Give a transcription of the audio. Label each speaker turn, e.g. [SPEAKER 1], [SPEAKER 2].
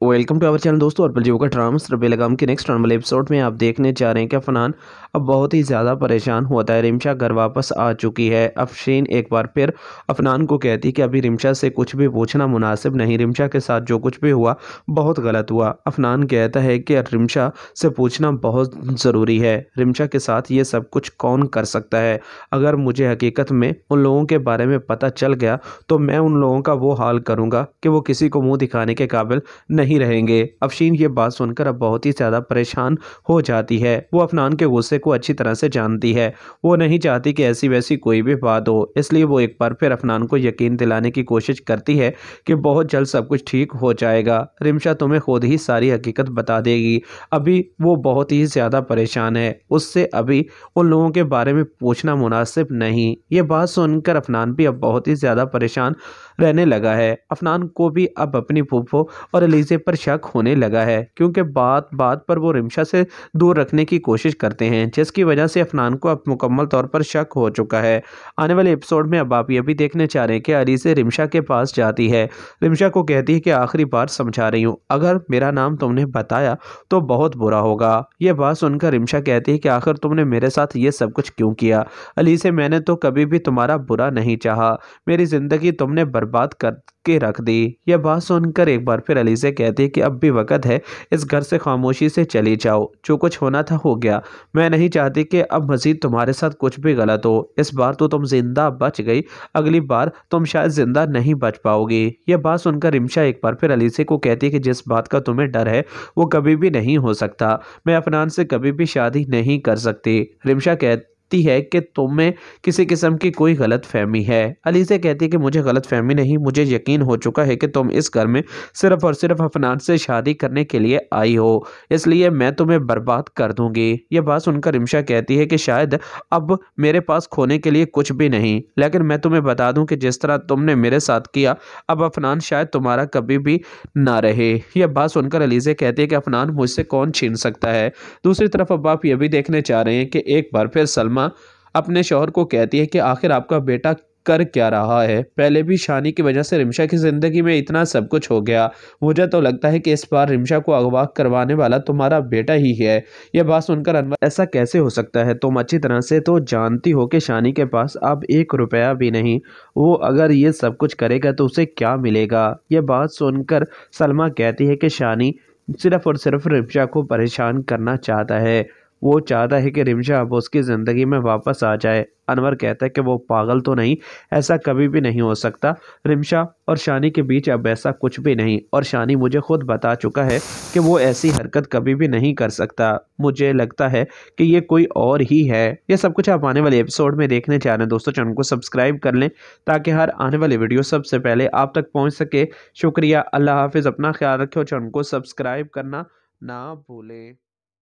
[SPEAKER 1] Welcome to our channel दोस्तों, और बलजीव का ड्रामा सर बेलगाम के नेक्स्ट वाले एपिसोड में आप देखने जा रहे हैं कि अफनान अब बहुत ही ज़्यादा परेशान होता है। रिमशा घर वापस आ चुकी है। अफशीन एक बार फिर अफनान को कहती कि अभी रिमशा से कुछ भी पूछना मुनासिब नहीं। रिमशा के साथ जो कुछ भी हुआ, बहुत गलत हुआ। अफनान कहता है कि रिमशा से पूछना बहुत ज़रूरी है। रिमशा के साथ ये सब कुछ कौन कर सकता है? अगर मुझे हकीकत में उन लोगों के बारे में पता चल गया तो मैं उन लोगों का वो हाल करूँगा कि वो किसी को मुँह दिखाने के काबिल नहीं नहीं रहेंगे। अफशीन ये बात सुनकर अब बहुत ही ज़्यादा परेशान हो जाती है। वो अफनान के गुस्से को अच्छी तरह से जानती है। वो नहीं चाहती कि ऐसी वैसी कोई भी बात हो। इसलिए वो एक बार फिर अफनान को यकीन दिलाने की कोशिश करती है कि बहुत जल्द सब कुछ ठीक हो जाएगा। रिमशा तुम्हें खुद ही सारी हकीकत बता देगी। अभी वो बहुत ही ज़्यादा परेशान है। उससे अभी उन लोगों के बारे में पूछना मुनासिब नहीं। ये बात सुनकर अफनान भी अब बहुत ही ज़्यादा परेशान रहने लगा है। अफनान को भी अब अपनी फूफो और अलीजे पर शक होने लगा है, क्योंकि बात बात पर वो रिमशा से दूर रखने की कोशिश करते हैं, जिसकी वजह से अफनान को अब मुकम्मल तौर पर शक हो चुका है। आने वाले एपिसोड में अब आप ये भी देखने चाह रहे हैं कि अलीज़े रिमशा के पास जाती है। रिमशा को कहती है कि आखिरी बार समझा रही हूँ। अगर मेरा नाम तुमने बताया तो बहुत बुरा होगा। ये बात सुनकर रिमशा कहती है कि आखिर तुमने मेरे साथ ये सब कुछ क्यों किया? अली से मैंने तो कभी भी तुम्हारा बुरा नहीं चाहा। मेरी ज़िंदगी तुमने बर्बाद कर के रख दी। यह बात सुनकर एक बार फिर अली से कहती है कि अब भी वक्त है, इस घर से खामोशी से चली जाओ। जो कुछ होना था हो गया। मैं नहीं चाहती कि अब मजीद तुम्हारे साथ कुछ भी गलत हो। इस बार तो तुम ज़िंदा बच गई, अगली बार तुम शायद ज़िंदा नहीं बच पाओगी। यह बात सुनकर रिमशा एक बार फिर अलीसे को कहती है कि जिस बात का तुम्हें डर है, वो कभी भी नहीं हो सकता। मैं अफनान से कभी भी शादी नहीं कर सकती। रिमशा कहती कहती है कि तुम्हें किसी किस्म की कोई गलत फहमी है। अली से कहती है कि मुझे गलत फहमी नहीं, मुझे यकीन हो चुका है कि तुम इस घर में सिर्फ़ और सिर्फ़ अफनान से शादी करने के लिए आई हो, इसलिए मैं तुम्हें बर्बाद कर दूँगी। यह बात सुनकर रिमशा कहती है कि शायद अब मेरे पास खोने के लिए कुछ भी नहीं, लेकिन मैं तुम्हें बता दूँ कि जिस तरह तुमने मेरे साथ किया, अब अफनान शायद तुम्हारा कभी भी ना रहे। यह बात सुनकर अलीजे कहती है कि अफनान मुझसे कौन छीन सकता है? दूसरी तरफ़ अब आप ये भी देखने चाह रहे हैं कि एक बार फिर सलमा सलमा अपने शोहर को कहती है कि आखिर आपका बेटा कर क्या रहा है? पहले भी शानी की वजह से रिमशा की ज़िंदगी में इतना सब कुछ हो गया। मुझे तो लगता है कि इस बार रिमशा को अगवा करवाने वाला तुम्हारा बेटा ही है। यह बात सुनकर अनवर ऐसा कैसे हो सकता है? तुम अच्छी तरह से तो जानती हो कि शानी के पास अब एक रुपया भी नहीं। वो अगर ये सब कुछ करेगा तो उसे क्या मिलेगा? यह बात सुनकर सलमा कहती है कि शानी सिर्फ़ और सिर्फ़ रिमशा को परेशान करना चाहता है। वो चाहता है कि रिमशा अब उसकी ज़िंदगी में वापस आ जाए। अनवर कहता है कि वो पागल तो नहीं, ऐसा कभी भी नहीं हो सकता। रिमशा और शानी के बीच अब ऐसा कुछ भी नहीं, और शानी मुझे खुद बता चुका है कि वो ऐसी हरकत कभी भी नहीं कर सकता। मुझे लगता है कि ये कोई और ही है। ये सब कुछ आप आने वाले एपिसोड में देखने जा रहे हैं। दोस्तों, चैनल को सब्सक्राइब कर लें ताकि हर आने वाली वीडियो सबसे पहले आप तक पहुँच सके। शुक्रिया। अल्लाह हाफिज़। अपना ख्याल रखें और चैनल को सब्सक्राइब करना ना भूलें।